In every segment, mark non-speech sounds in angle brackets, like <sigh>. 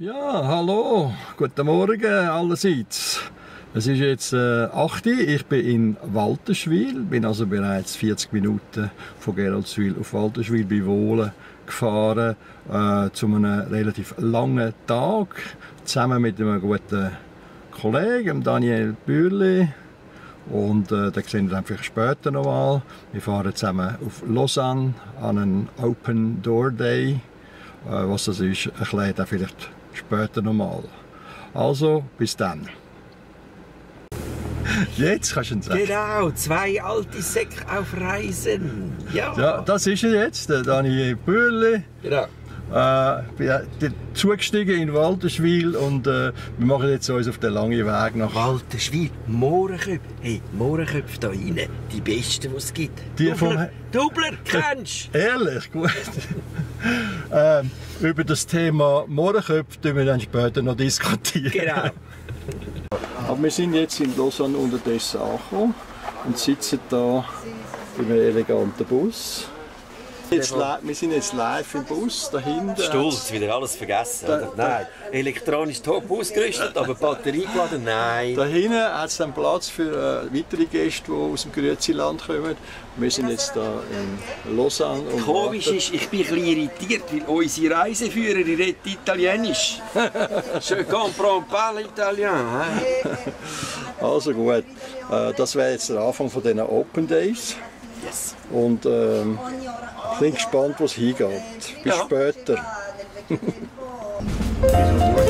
Ja, hallo, guten Morgen allerseits. Es ist jetzt äh, 8 Uhr, ich bin in Walterschwil, bin also bereits 40 Minuten von Geroldswil auf Walterschwil bei Wohlen gefahren, äh, zu einem relativ langen Tag, zusammen mit einem guten Kollegen, Daniel Bürli. Und äh, den sehen wir dann vielleicht später noch mal. Wir fahren zusammen auf Lausanne an einen Open Door Day. Äh, was das ist, erklärt er vielleicht später noch mal. Also, bis dann. Jetzt kannst du ihn sagen. Genau, zwei alte Säcke auf Reisen. Ja. Ja, das ist er jetzt, der Daniel Bürli. Genau. Äh, bin zugestiegen in Walterschwil und äh, wir machen jetzt uns auf den langen Weg nach Walter Schwil, Mohrenköpfe. Hey, Mohrenköpfe da rein, die besten, die es gibt. Die vom- Dubler, Dubler, kennst du? Ehrlich, gut. <laughs> ähm, über das Thema Mohrenköpfe tun wir dann später noch diskutieren. Genau. <laughs> Aber wir sind jetzt in Lausanne unterdessen angekommen und sitzen da in einem eleganten Bus. Jetzt, wir sind jetzt live im Bus, da hinten. Stolz, wieder alles vergessen. Oder? Nein, elektronisch top ausgerüstet, aber Batterie geladen, nein. Da hinten hat es dann Platz für äh, weitere Gäste, die aus dem Grüezi-Land kommen. Wir sind jetzt da in Lausanne. Und Komisch warten. ist, ich bin ein bisschen irritiert, weil unsere Reiseführerin redet Italienisch. <laughs> Je comprends pas l'italien. <laughs> Also gut, äh, das wäre jetzt der Anfang von diesen Open Days. Yes. Und ähm, bin gespannt, wo es hingeht. Bis Ja. später. <laughs>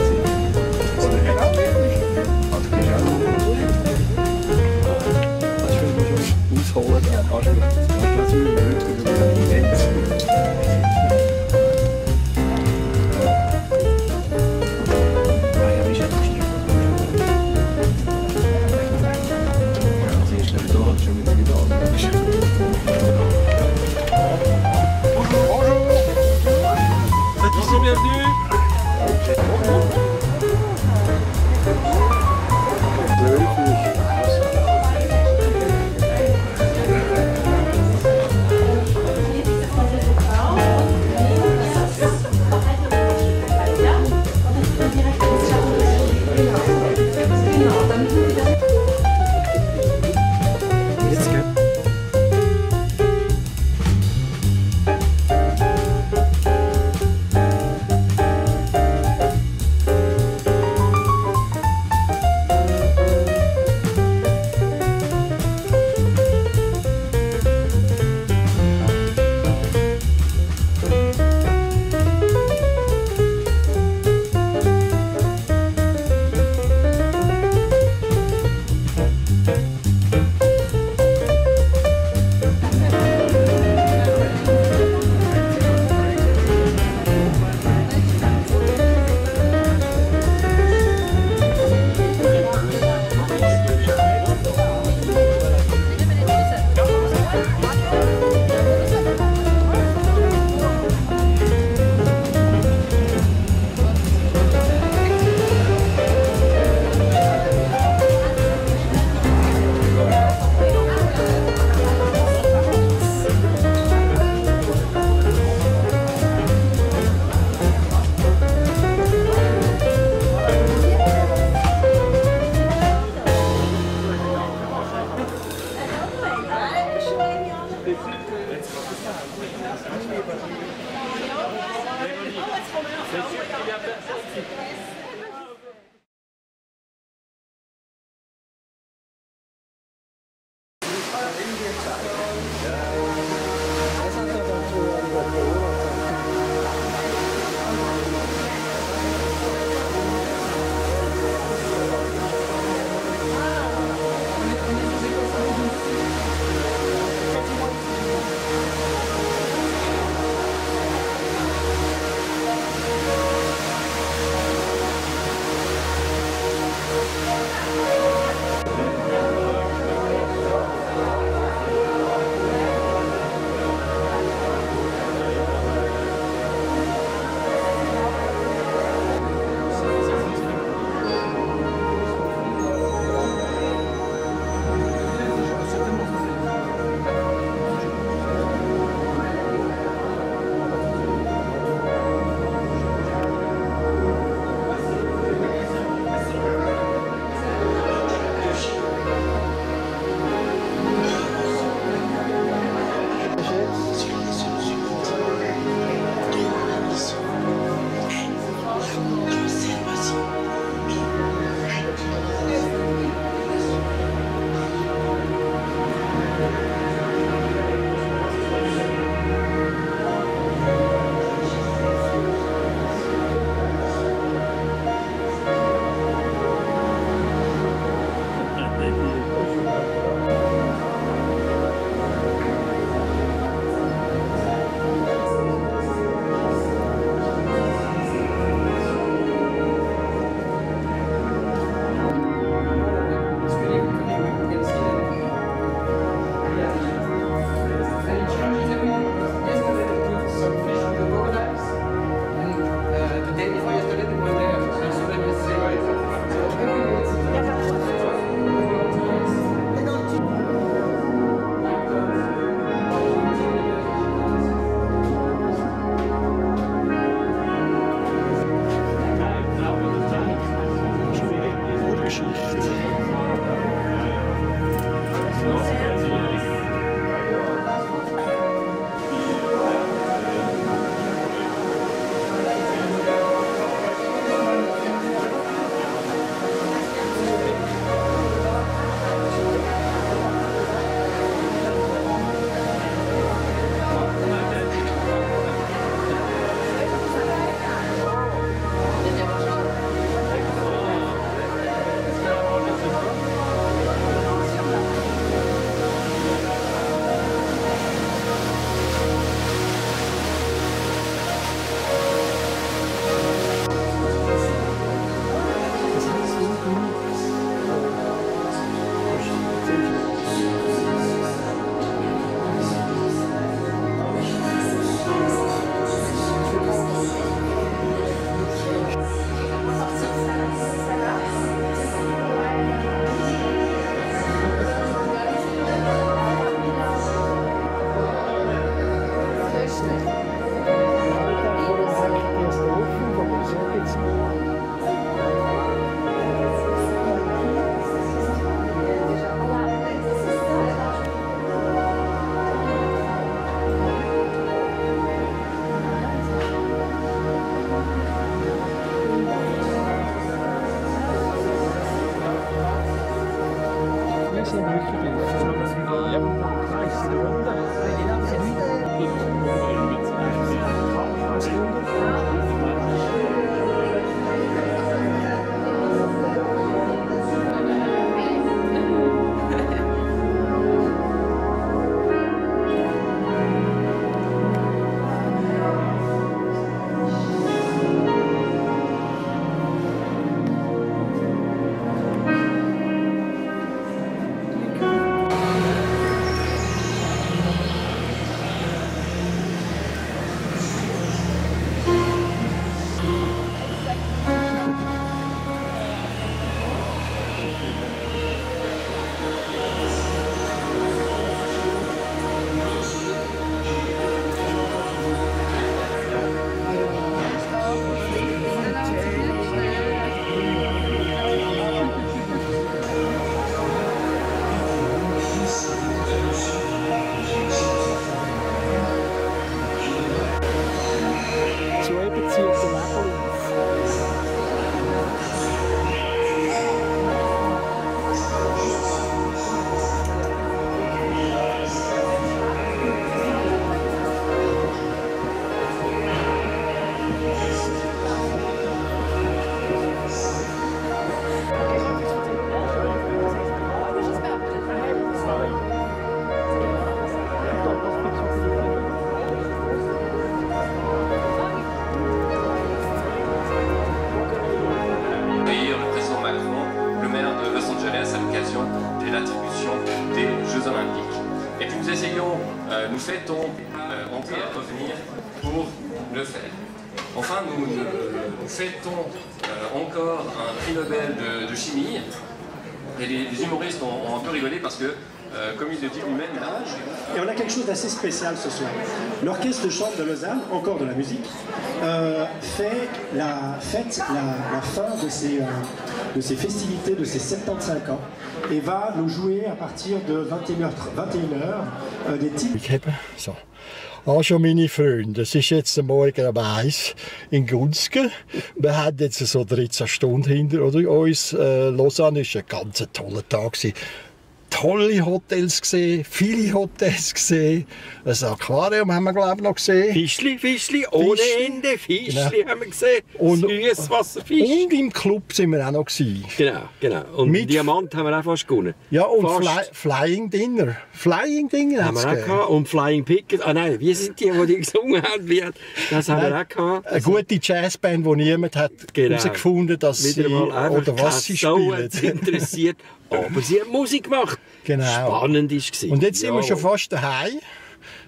Thank you. Souhaitons euh, encore revenir pour le faire. Enfin, nous, nous fêtons euh, encore un prix Nobel de, chimie. Et les, humoristes ont un peu rigolé parce que, euh, comme il le dit lui-même, Et on a quelque chose d'assez spécial ce soir. L'Orchestre de chambre de Lausanne, encore de la musique, euh, fait la fête, la, la fin de ses, euh, de ses festivités, de ses 75 ans, et va nous jouer à partir de 21h, 21h euh, des titres. Ich habe so. Auch schon meine Freunde. Es ist jetzt morgen um eins in Gunzgen. Wir haben jetzt so 13 Stunden hinter uns. Äh, Lausanne war ein ganz toller Tag. gewesen. Tolle Hotels gesehen, viele Hotels gesehen. Ein Aquarium haben wir, glaube ich, noch gesehen. Fischli, Fischli, ohne Fischli. Ende. Fischli Genau. haben wir gesehen. Und- Süßwasserfisch. Und im Club sind wir auch noch. Gewesen. Genau, genau. Und Mit- Diamant haben wir auch fast gewonnen. Ja, und Fast. Fly, Flying Dinner. Flying Dinner haben wir auch gehabt. Und Flying Pickets. Ah nein, wie sind die, die die <laughs> gesungen haben? Das haben wir auch gehabt. Eine gute Jazzband, wo niemand hat Genau. herausgefunden hat, dass sie Wieder einfach oder was sie spielen. interessiert. <laughs> Aber sie haben Musik gemacht. Genau. Spannend war es. Und jetzt sind wir schon fast daheim.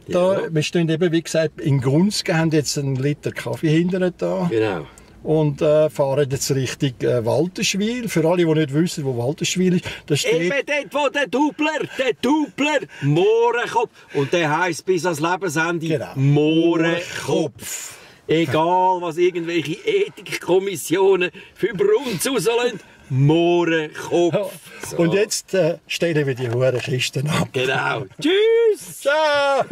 Da, Ja. Wir stehen eben, wie gesagt, in Grunzgen, haben jetzt einen Liter Kaffee hinten da Genau. und äh, fahren jetzt Richtung äh, Walterschwil. Für alle, die nicht wissen, wo Walterschwil ist, da steht... Eben dort, wo der Dubler, der Dubler, Mohrenkopf. Und der heisst bis ans Lebensende Genau. Mohrenkopf. Egal, was irgendwelche Ethikkommissionen für Brunz rauslassen. Mohrenkopf. So. Und jetzt äh, stellen wir die hohen Kisten ab. Genau. Tschüss. Ciao!